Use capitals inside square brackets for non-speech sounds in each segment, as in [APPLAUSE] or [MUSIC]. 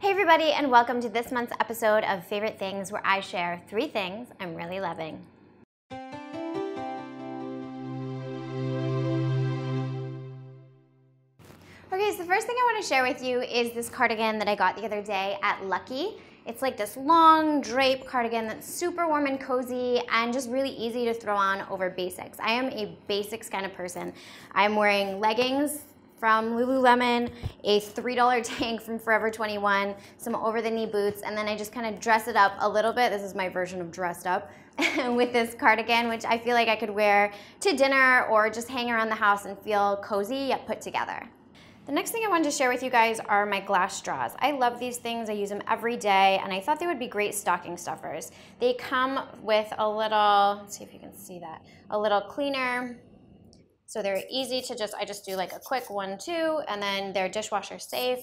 Hey, everybody, and welcome to this month's episode of Favorite Things, where I share three things I'm really loving. Okay, so the first thing I want to share with you is this cardigan that I got the other day at Lucky. It's like this long drape cardigan that's super warm and cozy and just really easy to throw on over basics. I am a basics kind of person. I'm wearing leggings from Lululemon, a $3 tank from Forever 21, some over the knee boots, and then I just kind of dress it up a little bit. This is my version of dressed up [LAUGHS] with this cardigan, which I feel like I could wear to dinner or just hang around the house and feel cozy yet put together. The next thing I wanted to share with you guys are my glass straws. I love these things, I use them every day, and I thought they would be great stocking stuffers. They come with a little, see if you can see that, a little cleaner so they're easy to just, I just do like a quick one, two, and then they're dishwasher safe.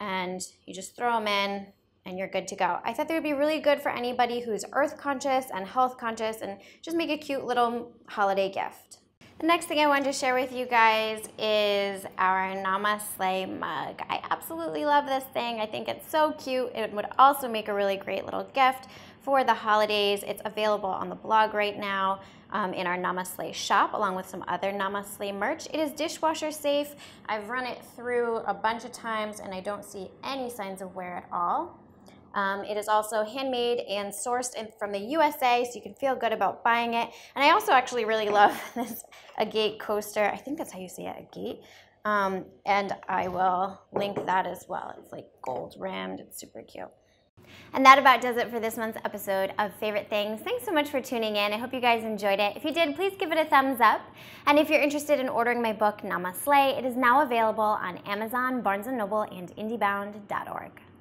And you just throw them in and you're good to go. I thought they would be really good for anybody who's earth conscious and health conscious and just make a cute little holiday gift. The next thing I wanted to share with you guys is our Namaslay mug. I absolutely love this thing. I think it's so cute. It would also make a really great little gift for the holidays. It's available on the blog right now um, in our Namaslay shop along with some other Namaslay merch. It is dishwasher safe. I've run it through a bunch of times and I don't see any signs of wear at all. Um, it is also handmade and sourced in, from the USA, so you can feel good about buying it. And I also actually really love [LAUGHS] this agate coaster. I think that's how you say it, agate. Um, and I will link that as well. It's like gold rimmed. It's super cute. And that about does it for this month's episode of Favorite Things. Thanks so much for tuning in. I hope you guys enjoyed it. If you did, please give it a thumbs up. And if you're interested in ordering my book, Namaslay, it is now available on Amazon, Barnes & Noble, and IndieBound.org.